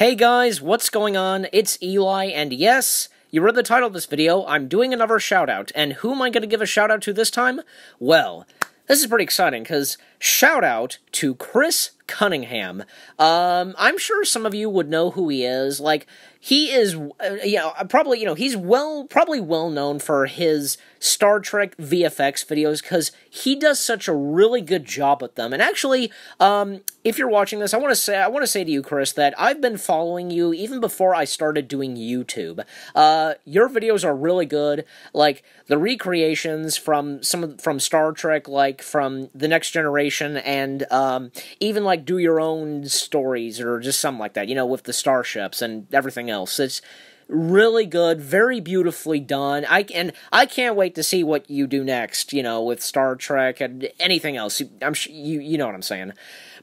Hey guys, what's going on? It's Eli, and yes, you read the title of this video, I'm doing another shoutout, and who am I going to give a shoutout to this time? Well, this is pretty exciting, because shoutout to Chris Cunningham. Um, I'm sure some of you would know who he is. Like, he is, uh, you know, probably, you know, he's well, probably well known for his Star Trek VFX videos because he does such a really good job with them. And actually, um, if you're watching this, I want to say, I want to say to you, Chris, that I've been following you even before I started doing YouTube. Uh, your videos are really good. Like the recreations from some from Star Trek, like from the Next Generation, and um, even like do your own stories or just something like that. You know, with the starships and everything else. It's really good, very beautifully done. I and I can't wait to see what you do next. You know, with Star Trek and anything else. I'm sure you you know what I'm saying.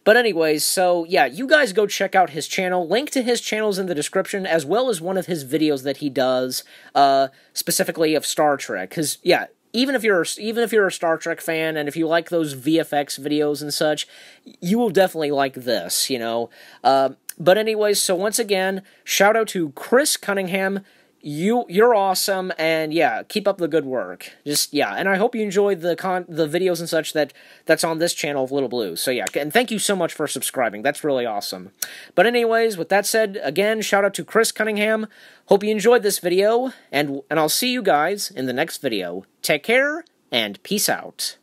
But anyways, so yeah, you guys go check out his channel. Link to his channels in the description, as well as one of his videos that he does, uh, specifically of Star Trek. Because yeah, even if you're even if you're a Star Trek fan and if you like those VFX videos and such, you will definitely like this. You know. Uh, but anyways, so once again, shout out to Chris Cunningham. You you're awesome, and yeah, keep up the good work. Just yeah, and I hope you enjoyed the con the videos and such that that's on this channel of Little Blue. So yeah, and thank you so much for subscribing. That's really awesome. But anyways, with that said, again, shout out to Chris Cunningham. Hope you enjoyed this video, and and I'll see you guys in the next video. Take care and peace out.